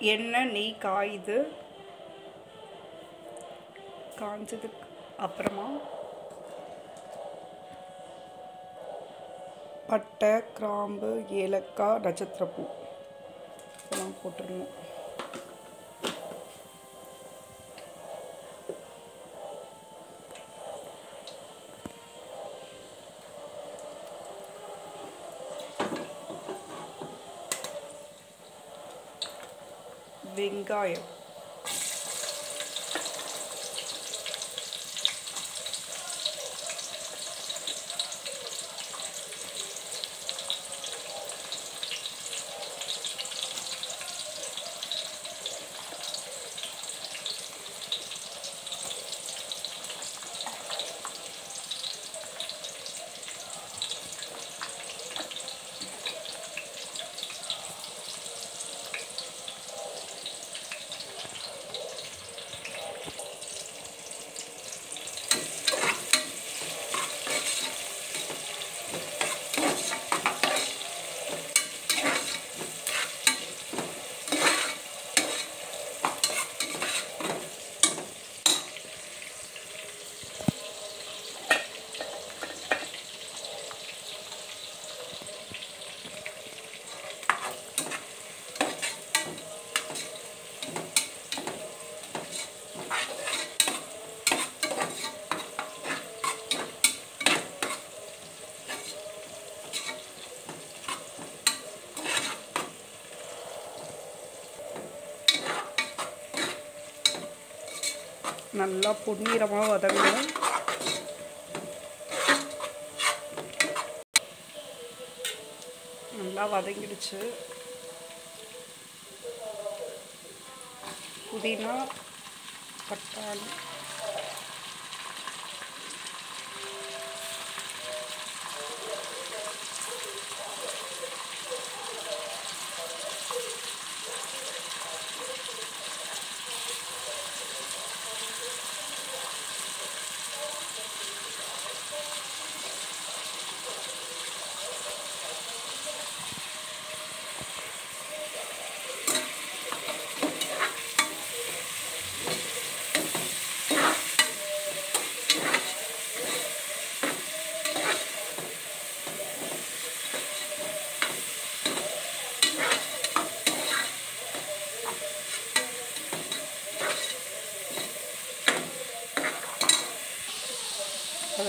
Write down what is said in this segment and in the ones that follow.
எண்ணெய் நெய் காயுது? காஞ்சதுக்கு அப்புறமா? பட்டை கிராம்பு ஏலக்காய் நட்சத்திரப்பூ. இதெல்லாம் wegen Gaia. நல்லா பொன்னீரமாக வதங்கணும். நல்லா வதங்கிடுச்சு. புதினா பட்டாணி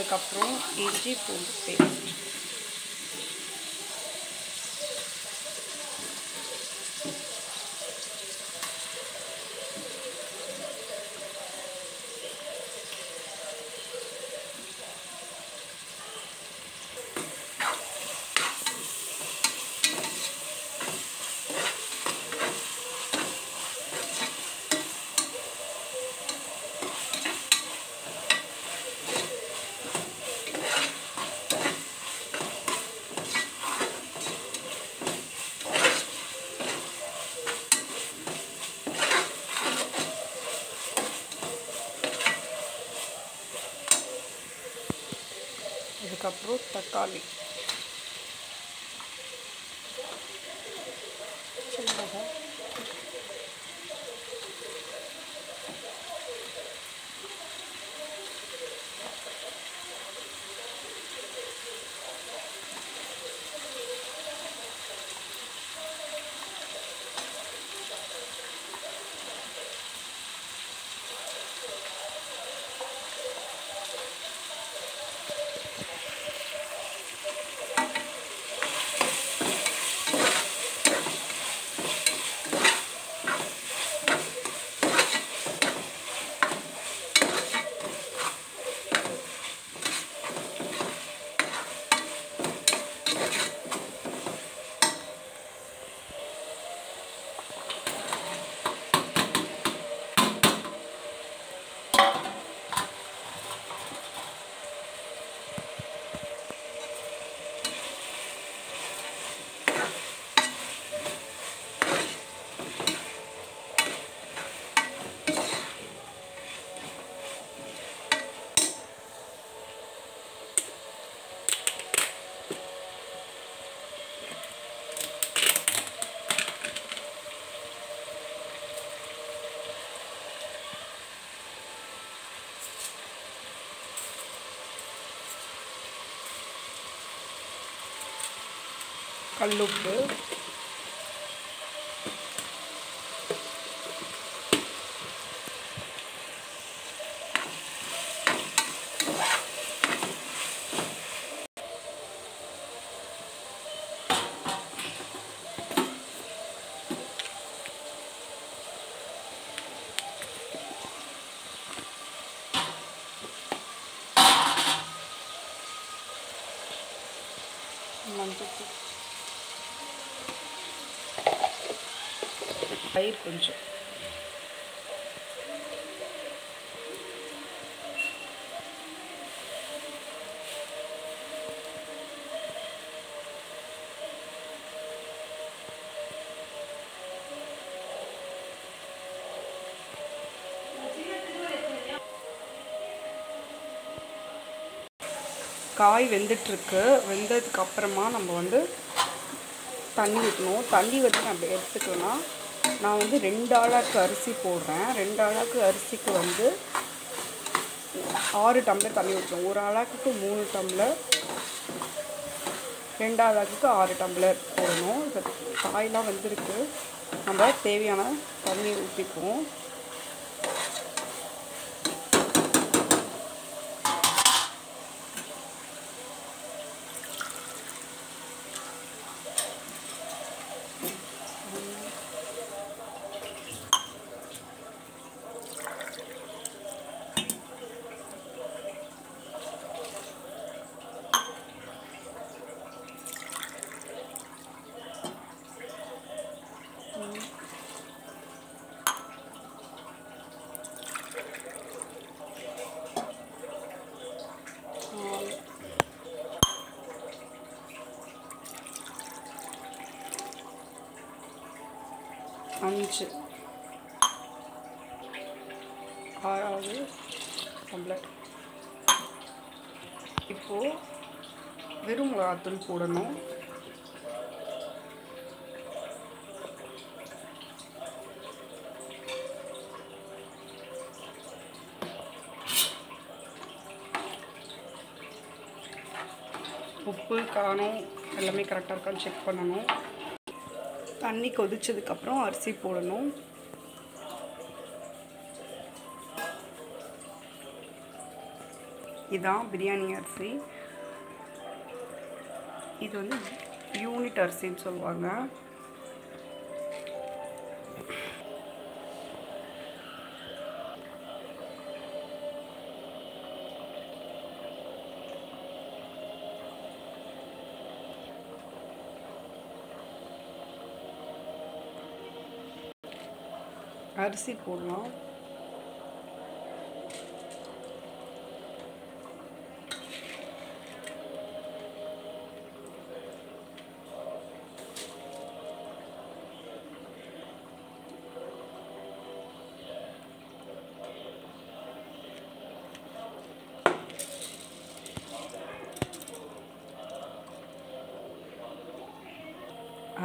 kaprun, e de pulpo. தக்காளி కళ్ళుప్పు मंदिर தயிர் கொஞ்சம். காய் வெந்துட்டுருக்கு. வெந்ததுக்கு அப்புறமா நம்ம வந்து தண்ணி ஊற்றணும் தண்ணி வந்து நம்ம எடுத்துக்கணும்னா நான் வந்து ரெண்டு ஆளாக்கு அரிசி போடுறேன். ரெண்டு ஆளாக்கு அரிசிக்கு வந்து ஆறு டம்ளர் தண்ணி ஊற்றுவோம் ஒரு ஆளாக்குக்கு மூணு டம்ளர் ரெண்டு ஆளாக்குக்கு ஆறு டம்ளர் போடணும். இப்போ காயெலாம் வந்திருக்கு. நம்ம தேவையான தண்ணி ஊற்றிப்போம் வந்துருச்சு ஆறாவது டம்ளர் இப்போது வெறும் மிளகாத்தூள் போடணும் உப்பு காரம் எல்லாமே கரெக்டாக இருக்கான்னு செக் பண்ணணும். தண்ணி கொதிச்சதுக்கப்புறம் அரிசி போடணும். இதான் பிரியாணி அரிசி. இது வந்து யூனிட் அரிசின்னு சொல்லுவாங்க. அரிசி போடலாம்.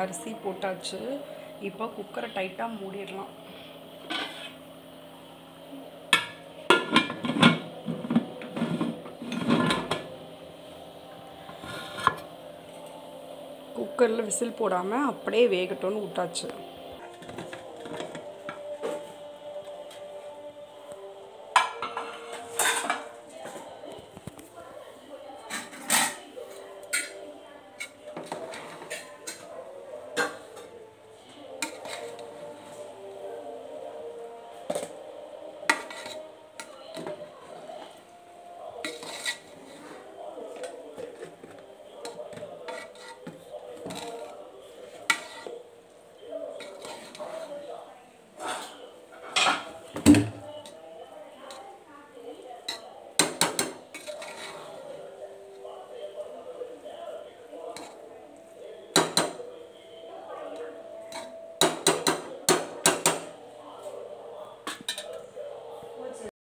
அரிசி போட்டாச்சு. இப்போ குக்கரை டைட்டாக மூடிடலாம். குக்கரில் விசில் போடாமல் அப்படியே வேகட்டும்னு விட்டாச்சு.